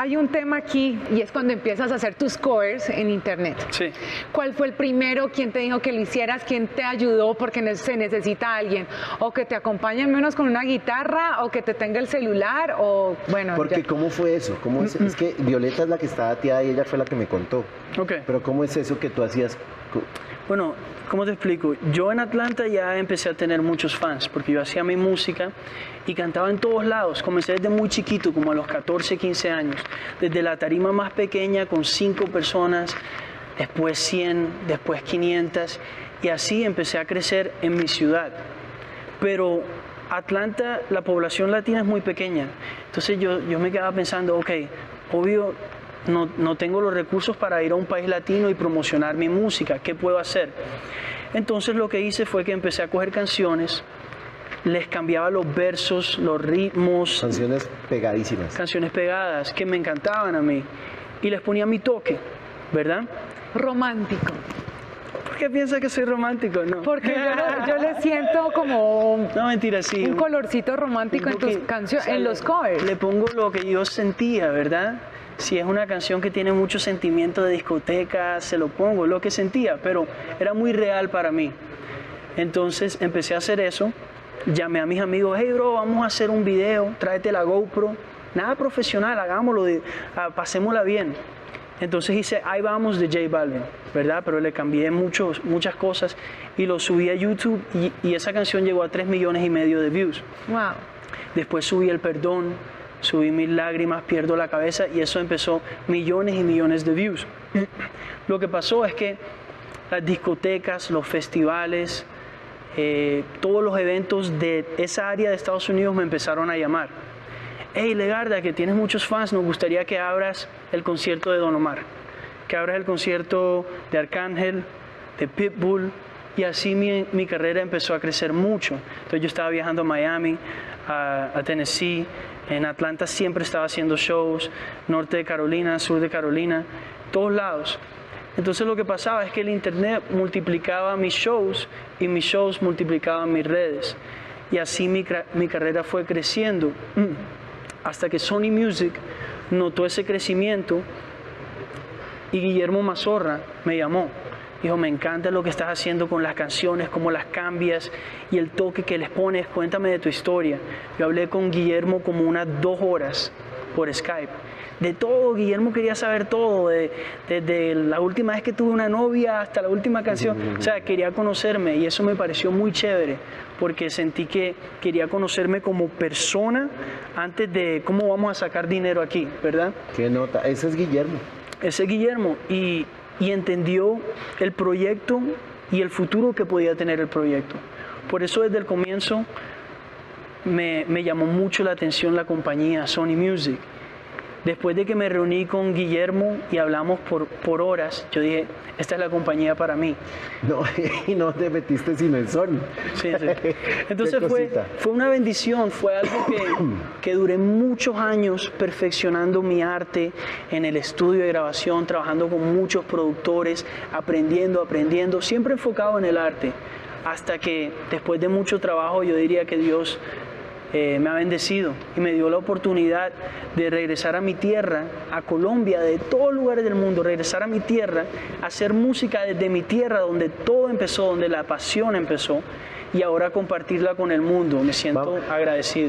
hay un tema aquí y es cuando empiezas a hacer tus covers en internet. Sí. ¿Cuál fue el primero? ¿Quién te dijo que lo hicieras? ¿Quién te ayudó? Porque se necesita alguien. O que te acompañe al menos con una guitarra, o que te tenga el celular, o bueno. Porque ya. ¿cómo fue eso? ¿Cómo es, es que Violeta es la que estaba tía y ella fue la que me contó. Ok. Pero ¿cómo es eso que tú hacías? Bueno, ¿cómo te explico? Yo en Atlanta ya empecé a tener muchos fans porque yo hacía mi música y cantaba en todos lados. Comencé desde muy chiquito, como a los 14, 15 años. Desde la tarima más pequeña con 5 personas, después 100, después 500 y así empecé a crecer en mi ciudad. Pero Atlanta, la población latina es muy pequeña. Entonces yo, yo me quedaba pensando, ok, obvio, no, no tengo los recursos para ir a un país latino y promocionar mi música. ¿Qué puedo hacer? Entonces lo que hice fue que empecé a coger canciones, les cambiaba los versos, los ritmos, Canciones pegadísimas. canciones pegadas que me encantaban a mí y les ponía mi toque, ¿verdad? Romántico. ¿Por qué piensa que soy romántico? No. Porque yo, lo- yo le siento como No, mentira, sí. un colorcito romántico en tus canciones, o sea, en los covers. Le pongo lo que yo sentía, ¿verdad? Si es una canción que tiene mucho sentimiento de discoteca, se lo pongo, lo que sentía, pero era muy real para mí. Entonces empecé a hacer eso, llamé a mis amigos, hey bro, vamos a hacer un video, tráete la GoPro, nada profesional, hagámoslo, de, ah, pasémosla bien. Entonces hice Ahí vamos de J Balvin, ¿verdad? Pero le cambié muchos, muchas cosas y lo subí a YouTube y, y esa canción llegó a 3 millones y medio de views. Wow. Después subí el perdón, subí mis lágrimas, pierdo la cabeza y eso empezó millones y millones de views. Lo que pasó es que las discotecas, los festivales, eh, todos los eventos de esa área de Estados Unidos me empezaron a llamar. Hey, Legarda, que tienes muchos fans, nos gustaría que abras el concierto de Don Omar, que abras el concierto de Arcángel, de Pitbull, y así mi, mi carrera empezó a crecer mucho. Entonces yo estaba viajando a Miami, a, a Tennessee, en Atlanta siempre estaba haciendo shows, norte de Carolina, sur de Carolina, todos lados. Entonces lo que pasaba es que el internet multiplicaba mis shows y mis shows multiplicaban mis redes. Y así mi, mi carrera fue creciendo. Hasta que Sony Music notó ese crecimiento y Guillermo Mazorra me llamó. Dijo, me encanta lo que estás haciendo con las canciones, cómo las cambias y el toque que les pones. Cuéntame de tu historia. Yo hablé con Guillermo como unas dos horas por Skype. De todo, Guillermo quería saber todo, de- desde la última vez que tuve una novia hasta la última canción. O sea, quería conocerme y eso me pareció muy chévere porque sentí que quería conocerme como persona antes de cómo vamos a sacar dinero aquí, ¿verdad? ¿Qué nota? Ese es Guillermo. ese Guillermo y, y entendió el proyecto y el futuro que podía tener el proyecto. Por eso desde el comienzo me, llamó mucho la atención la compañía Sony Music. Después de que me reuní con Guillermo y hablamos por, por horas, yo dije, esta es la compañía para mí. No, y no te metiste sino en Sony. Sí, sí. Entonces fue, fue una bendición, fue algo que, que duré muchos años perfeccionando mi arte en el estudio de grabación, trabajando con muchos productores, aprendiendo, aprendiendo, siempre enfocado en el arte. Hasta que después de mucho trabajo yo diría que Dios eh, me ha bendecido y me dio la oportunidad de regresar a mi tierra, a Colombia, de todos lugares del mundo, regresar a mi tierra, hacer música desde mi tierra, donde todo empezó, donde la pasión empezó, y ahora compartirla con el mundo. Me siento Vamos. agradecido.